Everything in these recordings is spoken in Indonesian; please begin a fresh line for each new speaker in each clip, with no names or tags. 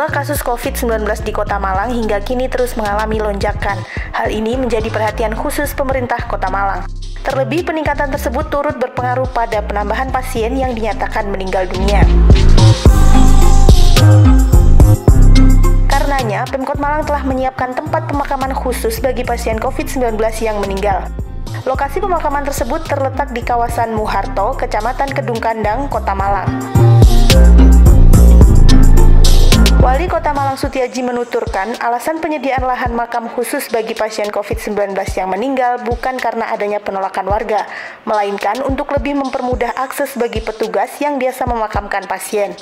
Jumlah kasus COVID-19 di Kota Malang hingga kini terus mengalami lonjakan. Hal ini menjadi perhatian khusus pemerintah Kota Malang. Terlebih peningkatan tersebut turut berpengaruh pada penambahan pasien yang dinyatakan meninggal dunia. Karenanya, Pemkot Malang telah menyiapkan tempat pemakaman khusus bagi pasien COVID-19 yang meninggal. Lokasi pemakaman tersebut terletak di kawasan Muharto, Kecamatan Kedung Kandang, Kota Malang. Sutiaji menuturkan, alasan penyediaan lahan makam khusus bagi pasien COVID-19 yang meninggal bukan karena adanya penolakan warga, melainkan untuk lebih mempermudah akses bagi petugas yang biasa memakamkan pasien.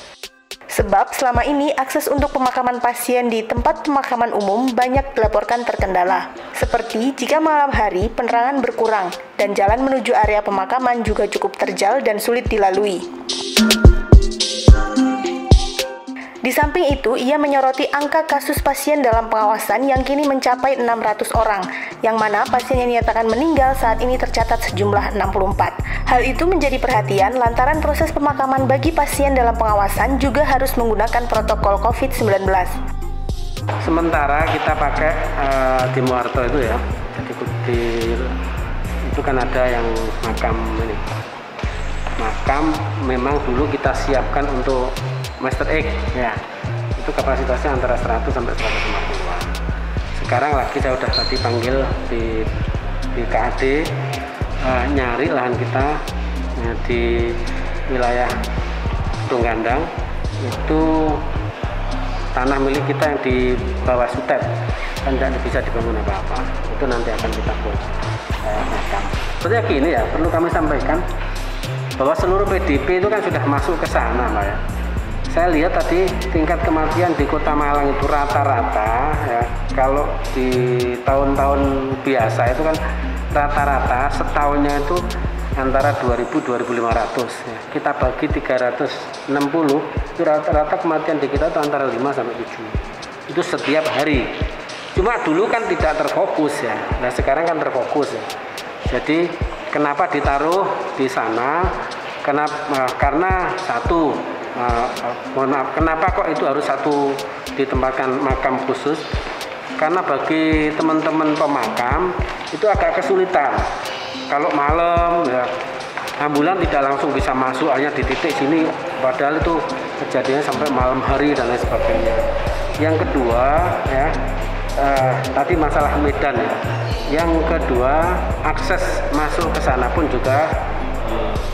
Sebab selama ini akses untuk pemakaman pasien di tempat pemakaman umum banyak dilaporkan terkendala. Seperti jika malam hari penerangan berkurang dan jalan menuju area pemakaman juga cukup terjal dan sulit dilalui. Di samping itu, ia menyoroti angka kasus pasien dalam pengawasan yang kini mencapai 600 orang, yang mana pasien yang dinyatakan meninggal saat ini tercatat sejumlah 64. Hal itu menjadi perhatian lantaran proses pemakaman bagi pasien dalam pengawasan juga harus menggunakan protokol COVID-19.
Sementara kita pakai uh, di Muarto itu ya, jadi di, itu kan ada yang makam ini. Makam memang dulu kita siapkan untuk Master X ya. Itu kapasitasnya antara 100 sampai 150 sekarang lagi saya udah tadi panggil di di KAD uh, eh, nyari lahan kita ya, di wilayah Tunggandang itu tanah milik kita yang di bawah Sutet. Kan tidak bisa dibangun apa-apa. Itu nanti akan kita buat uh, makam seperti gini ya perlu kami sampaikan bahwa seluruh PDP itu kan sudah masuk ke sana Mbak ya saya lihat tadi tingkat kematian di kota Malang itu rata-rata ya. Kalau di tahun-tahun biasa itu kan rata-rata setahunnya itu antara 2000 2500 ya. kita bagi 360 itu rata-rata kematian di kita itu antara 5 sampai 7 itu setiap hari. Cuma dulu kan tidak terfokus ya. Nah sekarang kan terfokus ya. Jadi kenapa ditaruh di sana? Kenapa? Karena satu uh, mohon maaf kenapa kok itu harus satu ditempatkan makam khusus? Karena bagi teman-teman pemakam itu agak kesulitan. Kalau malam ya ambulan tidak langsung bisa masuk hanya di titik sini. Padahal itu kejadiannya sampai malam hari dan lain sebagainya. Yang kedua ya uh, tadi masalah medan ya. Yang kedua akses masuk ke sana pun juga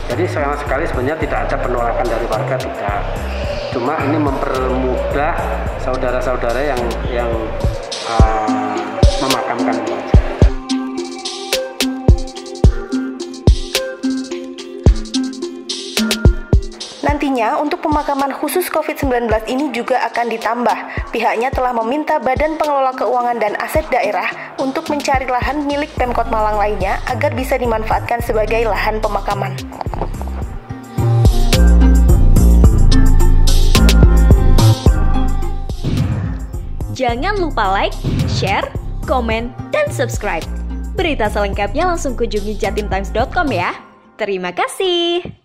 jadi sama sekali sebenarnya tidak ada penolakan dari warga tidak. Cuma ini mempermudah saudara-saudara yang yang uh,
Nantinya, untuk pemakaman khusus COVID-19 ini juga akan ditambah. Pihaknya telah meminta Badan Pengelola Keuangan dan Aset Daerah untuk mencari lahan milik Pemkot Malang lainnya agar bisa dimanfaatkan sebagai lahan pemakaman.
Jangan lupa like, share, komen, dan subscribe. Berita selengkapnya langsung kunjungi jatimtimes.com ya. Terima kasih.